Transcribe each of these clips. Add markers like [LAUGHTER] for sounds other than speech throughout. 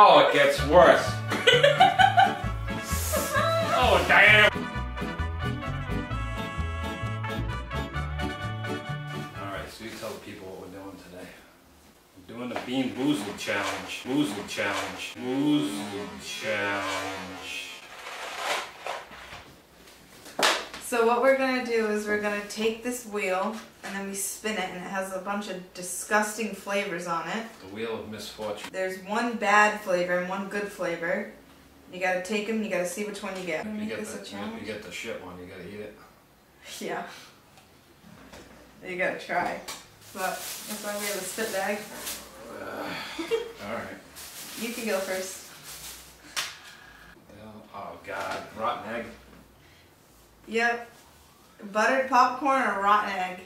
Oh, it gets worse. [LAUGHS] oh, damn. Alright, so you tell the people what we're doing today. We're doing the Bean Boozled Challenge. Boozled Challenge. Boozled Challenge. So what we're gonna do is we're gonna take this wheel and then we spin it and it has a bunch of disgusting flavors on it. The Wheel of Misfortune. There's one bad flavor and one good flavor. You gotta take them, you gotta see which one you get. You Make get, this a the, you, challenge? you get the shit one, you gotta eat it. Yeah. You gotta try. But that's why we have a spit bag. [SIGHS] Alright. You can go first. Oh, God. Rotten egg. Yep. Buttered popcorn or rotten egg?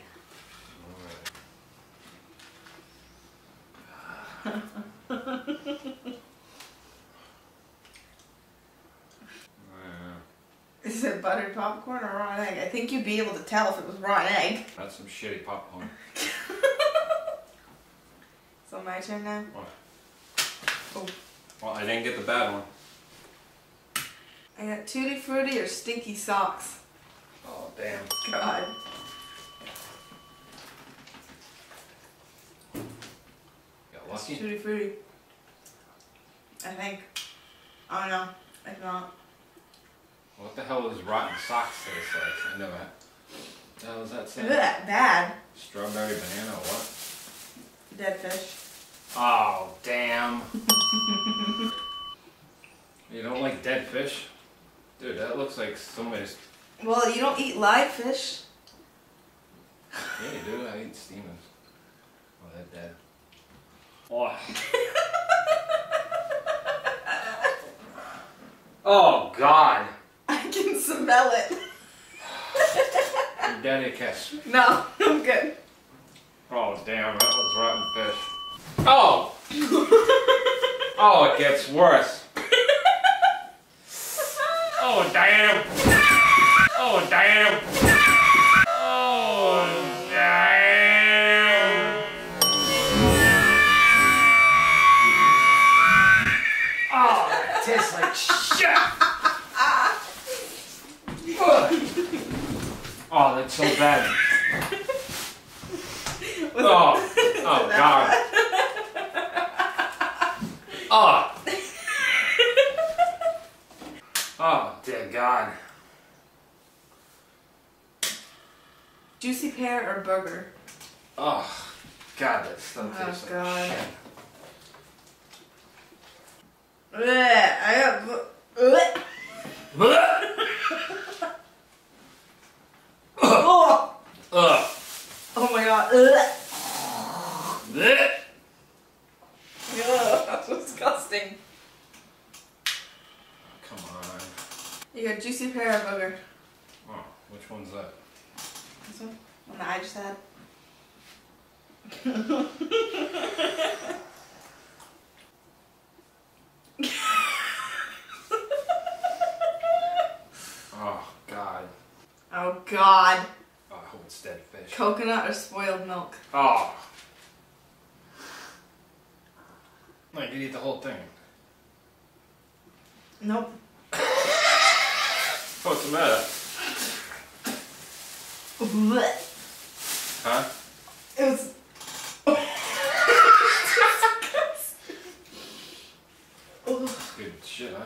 Is it buttered popcorn or rotten egg? I think you'd be able to tell if it was rotten egg. That's some shitty popcorn. [LAUGHS] So my turn now? What? Oh. Well, I didn't get the bad one. I got tutti frutti or stinky socks. Damn. God. Got It's lucky. tutti frutti. I think. I don't know. If not. What the hell is rotten socks taste like? I had. The hell is that saying? bad. Strawberry banana what? Dead fish. Oh, damn. you don't like dead fish? Dude, that looks like somebody's. Well, you don't eat live fish. Yeah, you do. I eat steamers. Oh, they're dead. Oh. oh, God. I can smell it. Your daddy kiss. No, I'm good. Oh, damn, that was rotten fish. Oh! oh, it gets worse. [LAUGHS] Oh, damn! Oh, damn! Oh, damn! Oh, tastes like shit! Oh, that's so bad. Oh, oh God. Oh. Oh, dear God. Juicy pear or burger? Oh, God, that still Oh, tastes like God. shit. Blech, I got. blech. Oh, Ugh. oh my god. Blech. Blech. Ugh, that's disgusting. Come on. You got juicy pear or burger? Oh, which one's that? This one? One that I just had. Oh, God. Oh god. Oh, I hope it's dead fish. Coconut or spoiled milk? Oh. No, you could eat the whole thing. Nope. What's the matter? Huh? It was. Good shit, huh?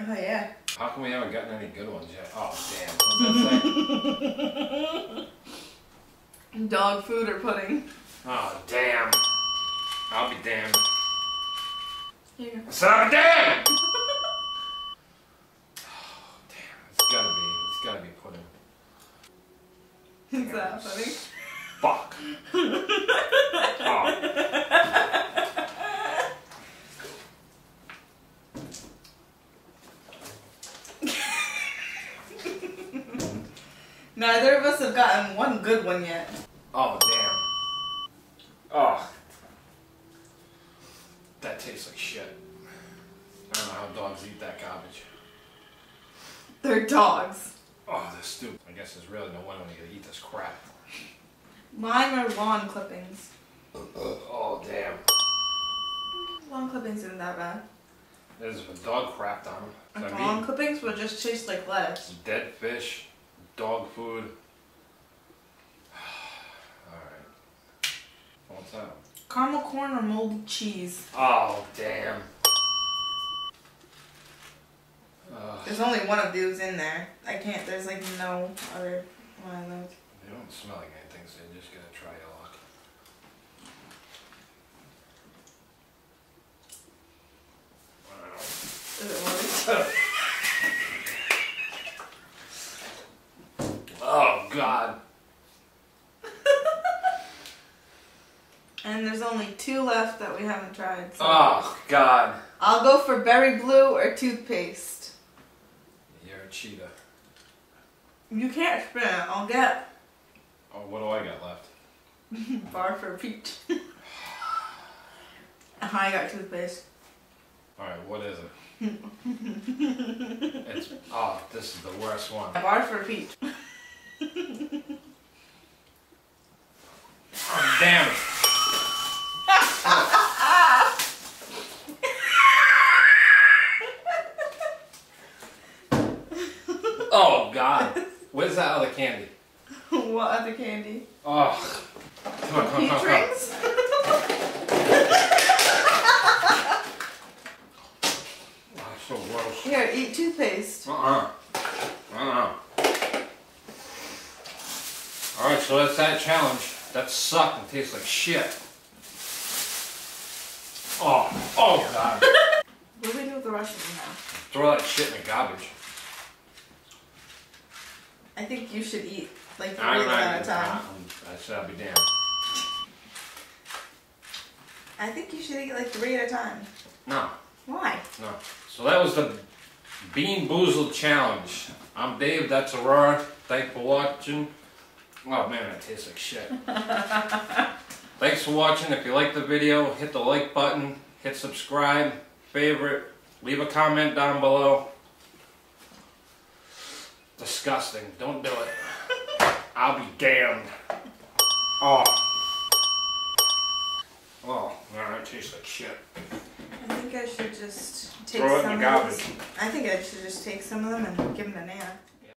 Oh yeah. How come we haven't gotten any good ones yet? Oh, damn. What's that say? [LAUGHS] Dog food or pudding? oh, damn. I'll be damned. Here you go. Son damn! oh, damn. It's gotta be. It's gotta be pudding. Is that funny? Fuck. oh. [LAUGHS] Neither of us have gotten one good one yet. Oh, damn. Oh. That tastes like shit. I don't know how dogs eat that garbage. They're dogs. Oh, they're stupid. I guess there's really no when you eat this crap. Mine are lawn clippings. Oh, damn. Lawn clippings isn't that bad. There's a dog crapped on them. So And I'm lawn eating clippings would just taste like lettuce. dead fish, dog food. [SIGHS] Alright. What's that? Caramel corn or moldy cheese. Oh, damn. Ugh. There's only one of those in there. I can't, there's like no other one of those. They don't smell like anything, so you just going to try luck. Wow. Is it really? [LAUGHS] Oh God. [LAUGHS] And there's only two left that we haven't tried. So Oh God. I'll go for berry blue or toothpaste. Cheetah. You can't spin it. I'll get Oh, what do I got left? [LAUGHS] bar for peach. [LAUGHS] I got toothpaste. Alright, what is it? it's oh, this is the worst one. A bar for peach. [LAUGHS] Oh, damn it. oh God. Where's that other candy? [LAUGHS] what other candy? Oh. Come on, come on, come on. [LAUGHS] Oh, so gross. Here, eat toothpaste. Uh-uh. Uh-uh. Alright, so that's that challenge. That sucked and tastes like shit. Oh, oh god. [LAUGHS] What do we do with the rest of them now? Throw that shit in the garbage. I think you should eat like three I'm of them at a time. I said I'll be damned. I think you should eat like three at a time. No, Why? no. So that was the Bean Boozled Challenge. I'm Dave, that's Aurora. Thanks for watching. Oh man, that tastes like shit. [LAUGHS] Thanks for watching. If you like the video, hit the like button, hit subscribe, favorite, leave a comment down below. Disgusting. Don't do it. I'll be damned. Oh. Oh, that tastes like shit. I think I should just take Throw it in some the of garbage. I think I should just take some of them and give them to Nana.